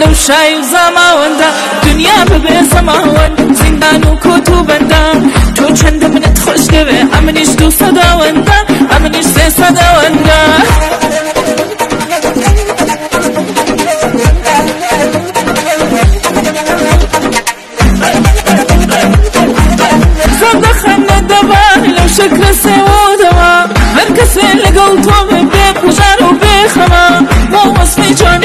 لەو شای و زەماوەندا دنیا ببێ زەماوەن زیندان و کۆت و بەندا تۆ چەندە منت خۆش دەوێ ئەمنیش دوو سەداوەندا ئەمنیش سێ سەداوەندا زەندە خەنە دەبا لەو شەکرە سێوەدەوە هەر کەسێ لەگەڵ تۆ بێ پژار و بێخەمە بۆ وەسفی جوانی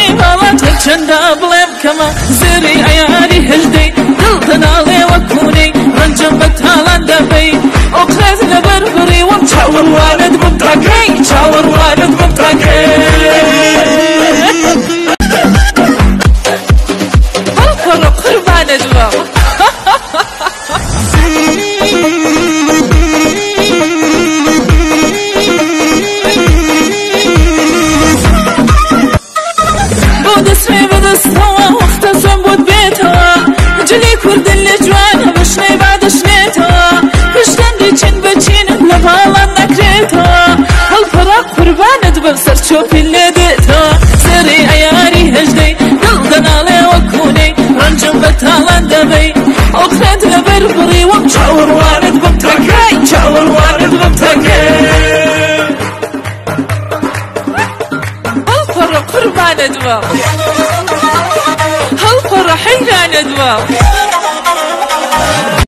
بڕی وەم چاوەڕوانت بم تاکەی چاوەڕوانت بم تاکەی هەڵقڕە قوربانت بم بۆ دەسمێ بەدەستەوە وەختە زۆم بۆت بێتەوە جلی کوردن قوربانت بەم سەر چۆپی لێ دێتەوە سەری ئەیاری هەژدەی دڵ دەناڵێ وەکوونەی ڕەنجم بە تاڵان دەبەی ئۆقرێت لەبەر بڕی وەم چاوەڕوانت بم تەکەی چاوەڕوانت بم تەکەی هەڵپەڕە قوربانت بم هەڵپەڕە حەیرانت بم